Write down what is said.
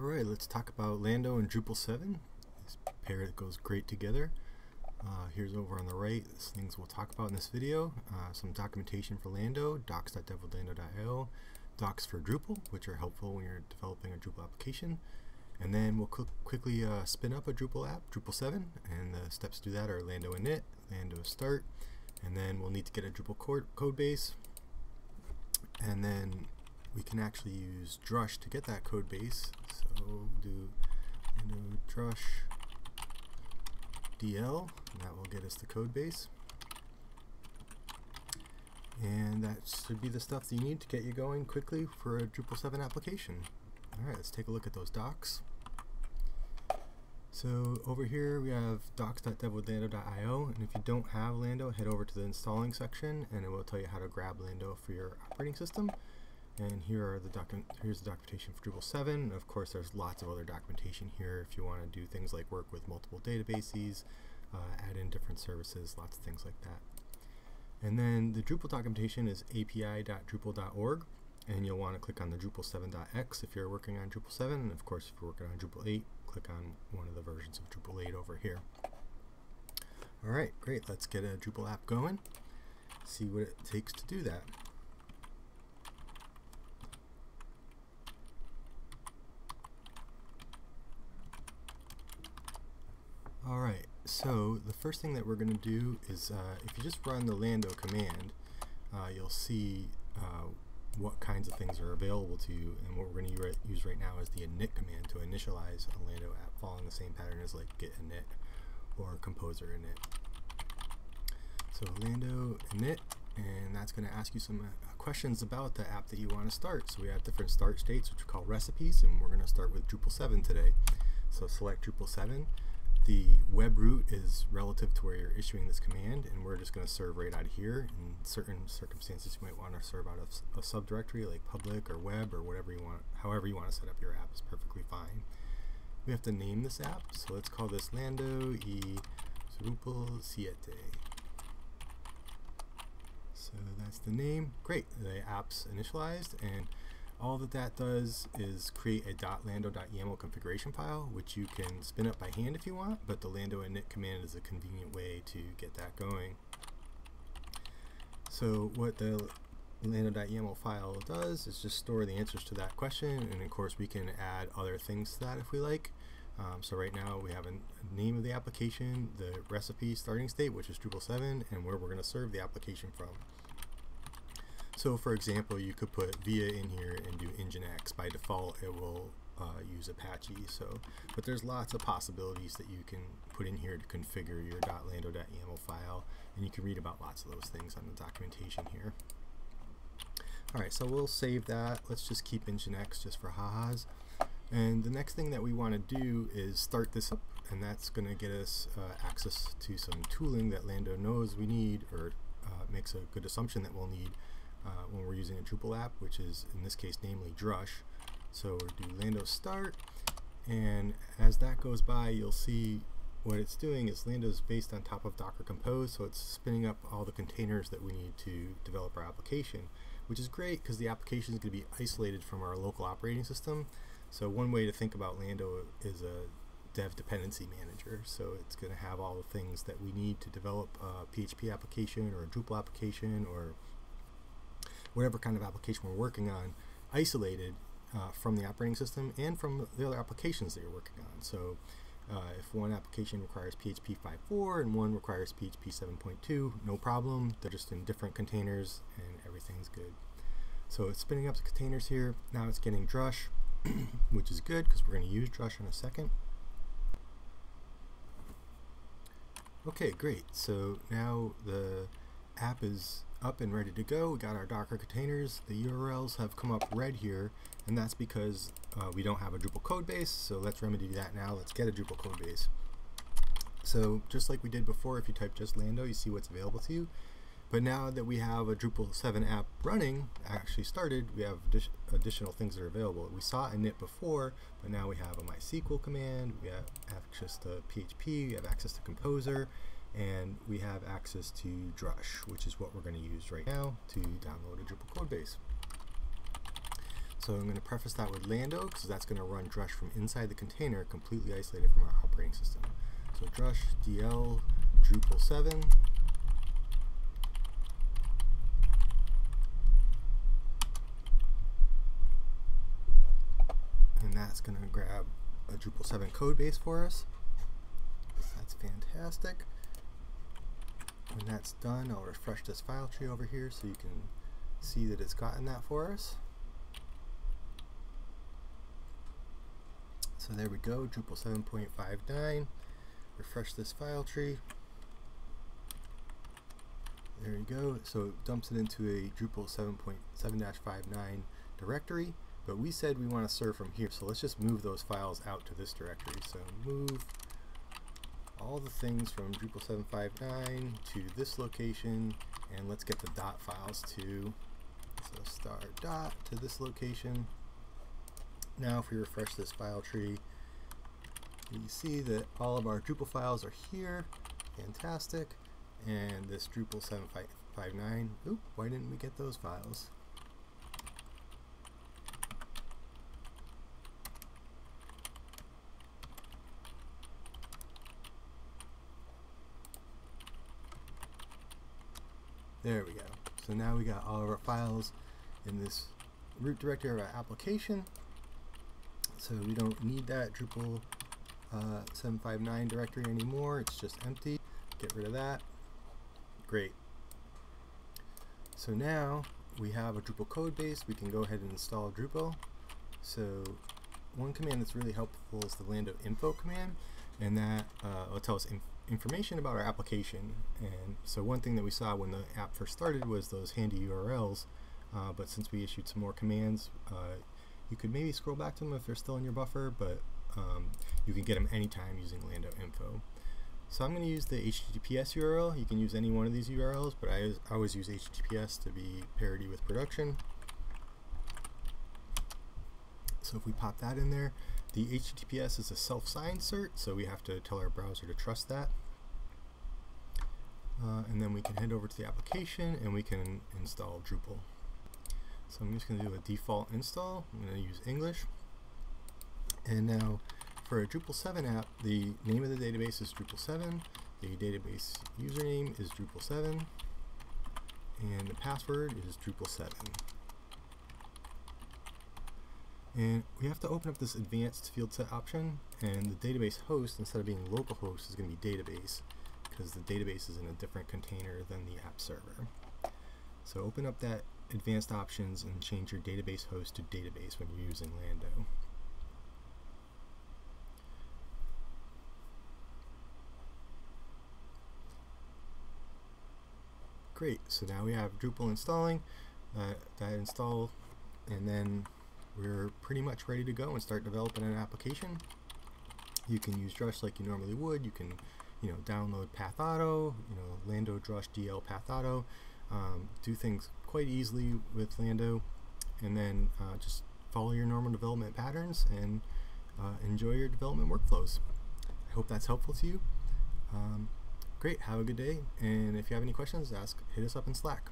Alright, let's talk about Lando and Drupal 7. This pair that goes great together. Uh, here's over on the right, things we'll talk about in this video. Uh, some documentation for Lando, docs.devwithlando.io, docs for Drupal, which are helpful when you're developing a Drupal application. And then we'll quickly uh, spin up a Drupal app, Drupal 7, and the steps to do that are Lando init, Lando start, and then we'll need to get a Drupal code base, and then we can actually use Drush to get that code base. So do Drush DL, and that will get us the code base. And that should be the stuff that you need to get you going quickly for a Drupal 7 application. Alright, let's take a look at those docs. So over here we have docs.devwithlando.io and if you don't have Lando, head over to the installing section and it will tell you how to grab Lando for your operating system. And here are the docu here's the documentation for Drupal 7. Of course, there's lots of other documentation here if you want to do things like work with multiple databases, uh, add in different services, lots of things like that. And then the Drupal documentation is api.drupal.org, and you'll want to click on the Drupal7.x if you're working on Drupal 7, and of course, if you're working on Drupal 8, click on one of the versions of Drupal 8 over here. All right, great. Let's get a Drupal app going. See what it takes to do that. Alright, so the first thing that we're going to do is uh, if you just run the lando command, uh, you'll see uh, what kinds of things are available to you and what we're going to use right now is the init command to initialize a lando app following the same pattern as like git init or composer init. So lando init and that's going to ask you some uh, questions about the app that you want to start. So we have different start states which we call recipes and we're going to start with Drupal 7 today. So select Drupal 7 the web root is relative to where you're issuing this command and we're just going to serve right out of here. In certain circumstances you might want to serve out of a subdirectory like public or web or whatever you want however you want to set up your app is perfectly fine. We have to name this app so let's call this lando e Drupal 7 so that's the name. Great the app's initialized and all that that does is create a .lando.yaml configuration file, which you can spin up by hand if you want, but the lando init command is a convenient way to get that going. So what the lando.yaml file does is just store the answers to that question, and of course we can add other things to that if we like. Um, so right now we have a name of the application, the recipe starting state, which is Drupal 7, and where we're going to serve the application from. So for example, you could put VIA in here and do Nginx. By default, it will uh, use Apache. So, But there's lots of possibilities that you can put in here to configure your .lando.yaml file, and you can read about lots of those things on the documentation here. Alright, so we'll save that. Let's just keep Nginx just for ha-has. And the next thing that we want to do is start this up, and that's going to get us uh, access to some tooling that Lando knows we need, or uh, makes a good assumption that we'll need uh, when we're using a Drupal app, which is in this case namely Drush. So we'll do Lando start, and as that goes by, you'll see what it's doing is Lando's based on top of Docker Compose, so it's spinning up all the containers that we need to develop our application, which is great because the application is going to be isolated from our local operating system. So one way to think about Lando is a dev dependency manager. So it's going to have all the things that we need to develop a PHP application or a Drupal application or whatever kind of application we're working on isolated uh, from the operating system and from the other applications that you're working on. So uh, if one application requires PHP 5.4 and one requires PHP 7.2, no problem. They're just in different containers and everything's good. So it's spinning up the containers here. Now it's getting Drush, which is good because we're going to use Drush in a second. Okay, great. So now the app is up and ready to go. We got our Docker containers. The URLs have come up red here, and that's because uh, we don't have a Drupal code base. So let's remedy that now. Let's get a Drupal code base. So just like we did before, if you type just Lando, you see what's available to you. But now that we have a Drupal 7 app running, actually started, we have additional things that are available. We saw init before, but now we have a MySQL command, we have access to PHP, we have access to Composer, and we have access to Drush, which is what we're going to use right now to download a Drupal code base. So I'm going to preface that with Lando because that's going to run Drush from inside the container, completely isolated from our operating system. So Drush DL Drupal 7. And that's going to grab a Drupal 7 code base for us. That's fantastic. When that's done, I'll refresh this file tree over here so you can see that it's gotten that for us. So there we go, Drupal 7.59. Refresh this file tree. There you go. So it dumps it into a Drupal 7.7-59 directory, but we said we want to serve from here. So let's just move those files out to this directory. So move all the things from Drupal 759 to this location, and let's get the dot files to, so star dot to this location. Now if we refresh this file tree, you see that all of our Drupal files are here, fantastic, and this Drupal 759, oop, why didn't we get those files? There we go. So now we got all of our files in this root directory of our application. So we don't need that Drupal uh, 759 directory anymore. It's just empty. Get rid of that. Great. So now we have a Drupal code base. We can go ahead and install Drupal. So one command that's really helpful is the lando info command, and that uh, will tell us information about our application. And so one thing that we saw when the app first started was those handy URLs, uh, but since we issued some more commands, uh, you could maybe scroll back to them if they're still in your buffer, but um, you can get them anytime using Lando info. So I'm going to use the HTTPS URL. You can use any one of these URLs, but I, I always use HTTPS to be parity with production. So if we pop that in there, the HTTPS is a self-signed cert, so we have to tell our browser to trust that. Uh, and then we can head over to the application and we can install Drupal. So I'm just going to do a default install. I'm going to use English. And now for a Drupal 7 app, the name of the database is Drupal 7, the database username is Drupal 7, and the password is Drupal 7. And we have to open up this advanced field set option, and the database host, instead of being localhost, is going to be database, because the database is in a different container than the app server. So open up that advanced options and change your database host to database when you're using Lando. Great, so now we have Drupal installing, uh, that install, and then we're pretty much ready to go and start developing an application. You can use Drush like you normally would. You can, you know, download Path Auto, you know, Lando Drush DL Path Auto, um, do things quite easily with Lando, and then uh, just follow your normal development patterns and uh, enjoy your development workflows. I hope that's helpful to you. Um, great, have a good day, and if you have any questions, ask, hit us up in Slack.